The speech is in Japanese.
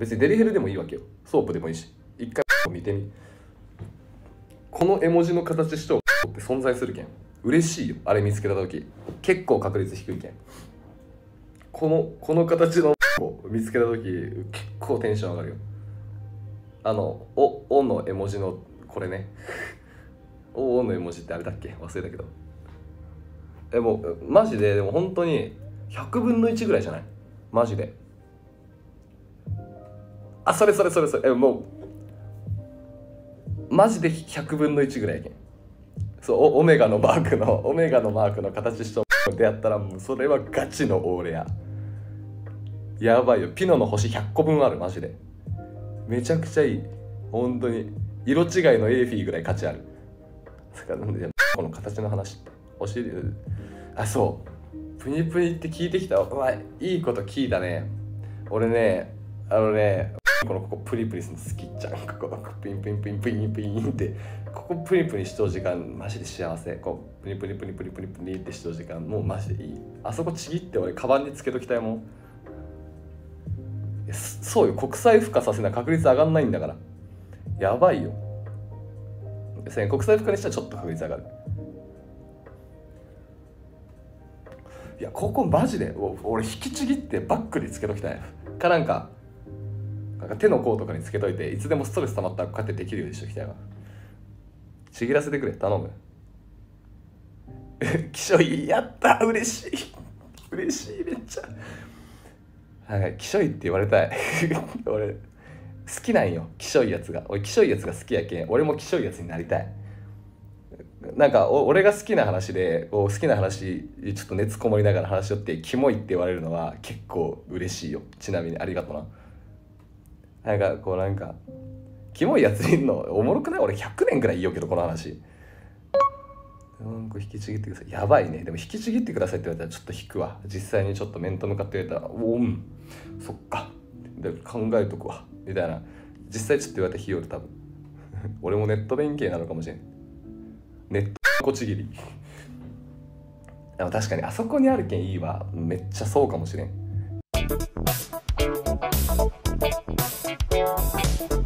別にデリヘルでもいいわけよ。ソープでもいいし。一回見てみ。この絵文字の形しとって存在するけん。嬉しいよ。あれ見つけた時。結構確率低いけん。このこの形のを見つけた時結構テンション上がるよ。あの「お」おの絵文字のこれね「お 」おの絵文字ってあれだっけ？忘れたけど。えもうマジででも本当に100分の1ぐらいじゃない？マジで。あそれそれそれそれ。えもうマジで100分の1ぐらいやけん。そうオメガのマークのオメガのマークの形しと出会ったらもうそれはガチのオーレや。やばいよ。ピノの星100個分あるマジで。めちゃくちゃいい。本当に。色違いのエーフィーぐらい価値ある。だからなんでこの形の話。教えてあそう。プニプニって聞いてきた。うわいいこと聞いたね。俺ねあのねこのここプリプリするの好きじゃん。ここプインプインプインプインプインって。ここプニプニしとる時間マジで幸せ。こうプニプニプニプニプニプニってしとる時間もうマジでいい。あそこちぎって俺カバンにつけときたいもん。そうよ。国際孵化させな確率上がんないんだから。やばいよ。国際孵化にしたらちょっと確率上がる。いやここマジで俺引きちぎってバッグにつけときたい。かなんかなんか手の甲とかにつけといていつでもストレス溜まったらこうやってできるようにしときたいわ。ちぎらせてくれ頼む。気象いい。やった嬉しい。嬉しいめっちゃ。はい気象いいって言われたい。俺好きなんよ。気象いいやつが。俺気象いいやつが好きやけん俺も気象いいやつになりたい。なんかお俺が好きな話でこう好きな話ちょっと熱こもりながら話しよってキモいって言われるのは結構嬉しいよ。ちなみにありがとな。なんかこうなんかキモいやついんのおもろくない？俺100年ぐらいいいよけどこの話。うんこ引きちぎってください。やばいね。でも引きちぎってくださいって言われたらちょっと引くわ。実際にちょっと面と向かって言われたらおうん。そっか。で考えとくわ。みたいな。実際ちょっと言われた日より多分。俺もネット弁慶なのかもしれん。ネットこちぎり。でも確かにあそこにあるけんいいわ。めっちゃそうかもしれん。Thank you.